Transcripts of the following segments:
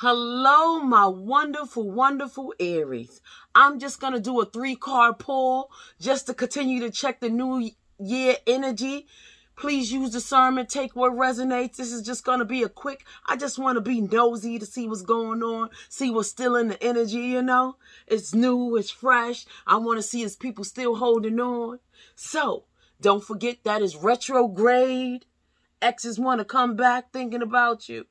Hello, my wonderful, wonderful Aries. I'm just going to do a three card pull just to continue to check the new year energy. Please use discernment, take what resonates. This is just going to be a quick, I just want to be nosy to see what's going on, see what's still in the energy, you know? It's new, it's fresh. I want to see is people still holding on. So, don't forget that is retrograde. Exes want to come back thinking about you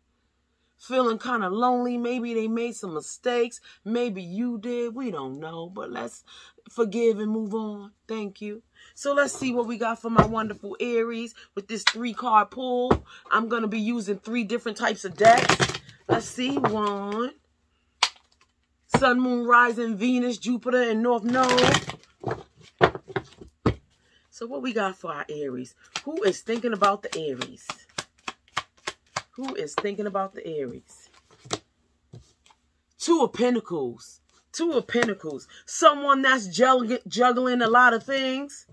feeling kind of lonely. Maybe they made some mistakes. Maybe you did. We don't know. But let's forgive and move on. Thank you. So let's see what we got for my wonderful Aries with this three card pull. I'm going to be using three different types of decks. Let's see. One. Sun, Moon, Rising, Venus, Jupiter, and North Node. So what we got for our Aries? Who is thinking about the Aries? Who is thinking about the Aries? Two of Pentacles. Two of Pentacles. Someone that's juggling a lot of things.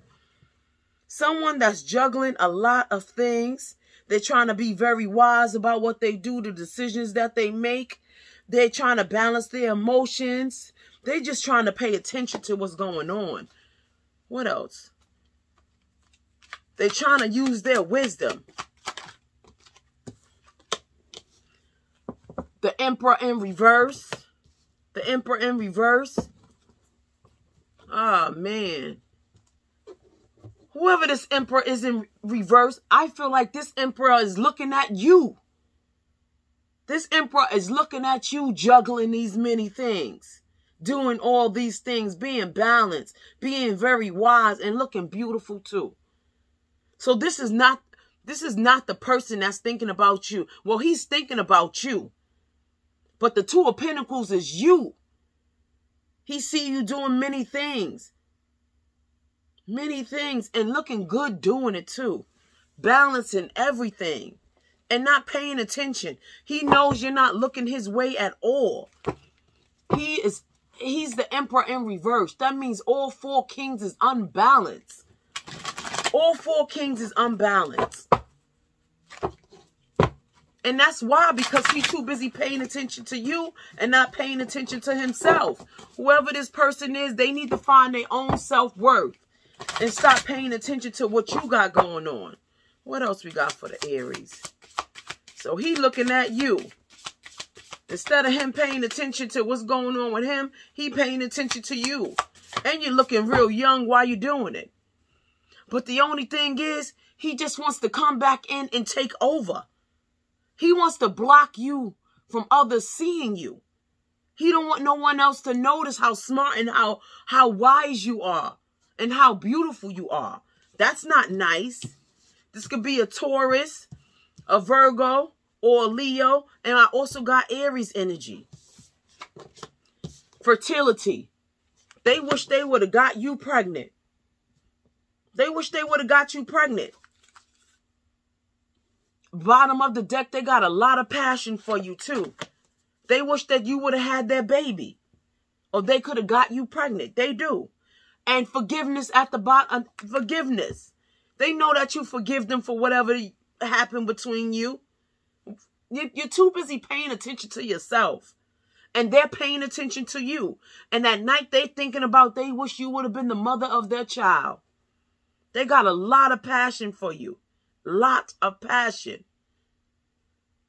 Someone that's juggling a lot of things. They're trying to be very wise about what they do, the decisions that they make. They're trying to balance their emotions. They're just trying to pay attention to what's going on. What else? They're trying to use their wisdom. Emperor in reverse. The Emperor in reverse. Oh, man. Whoever this Emperor is in reverse, I feel like this Emperor is looking at you. This Emperor is looking at you juggling these many things. Doing all these things, being balanced, being very wise, and looking beautiful too. So this is not this is not the person that's thinking about you. Well, he's thinking about you. But the two of pentacles is you. He see you doing many things. Many things and looking good doing it too. Balancing everything and not paying attention. He knows you're not looking his way at all. He is he's the emperor in reverse. That means all four kings is unbalanced. All four kings is unbalanced. And that's why, because he's too busy paying attention to you and not paying attention to himself. Whoever this person is, they need to find their own self-worth and stop paying attention to what you got going on. What else we got for the Aries? So he looking at you. Instead of him paying attention to what's going on with him, he paying attention to you. And you're looking real young while you're doing it. But the only thing is, he just wants to come back in and take over. He wants to block you from others seeing you. He don't want no one else to notice how smart and how, how wise you are and how beautiful you are. That's not nice. This could be a Taurus, a Virgo, or a Leo. And I also got Aries energy. Fertility. They wish they would have got you pregnant. They wish they would have got you pregnant bottom of the deck, they got a lot of passion for you too. They wish that you would have had their baby. Or they could have got you pregnant. They do. And forgiveness at the bottom. Uh, forgiveness. They know that you forgive them for whatever happened between you. You're too busy paying attention to yourself. And they're paying attention to you. And that night they thinking about they wish you would have been the mother of their child. They got a lot of passion for you lot of passion.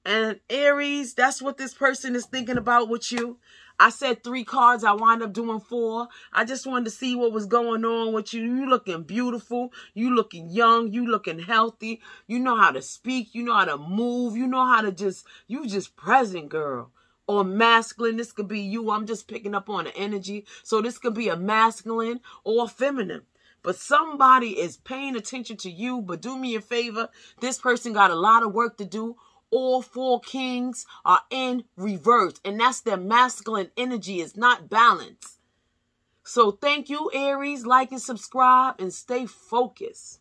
And Aries, that's what this person is thinking about with you. I said three cards. I wind up doing four. I just wanted to see what was going on with you. You looking beautiful. You looking young. You looking healthy. You know how to speak. You know how to move. You know how to just, you just present, girl. Or masculine. This could be you. I'm just picking up on the energy. So this could be a masculine or feminine but somebody is paying attention to you. But do me a favor, this person got a lot of work to do. All four kings are in reverse, and that's their masculine energy is not balanced. So thank you, Aries. Like and subscribe and stay focused.